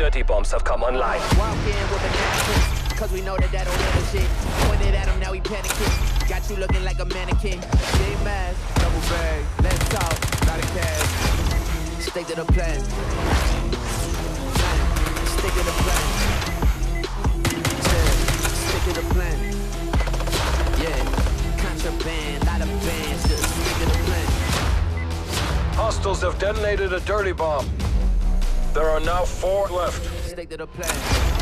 have come online. Walk in with bananas, cause we know that that don't shit. Pointed at him, now he panicking. Got you looking like a mannequin. J mask, double bag, let's talk, not a cash. Stick to the plan. Stick to the plan. Yeah, stick to the plan. Yeah, contraband, lot of bands, just stick to the plan. Hostiles have detonated a dirty bomb. There are now four left. Stick to the plan.